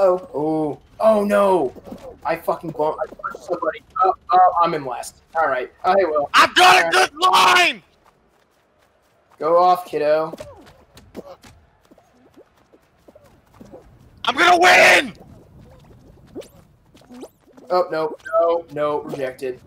Oh, oh, no! I fucking bumped I somebody. Oh, oh, I'm in last. All right, I will. I've got a good line. Go off, kiddo. I'm gonna win. Oh no, no, no, rejected.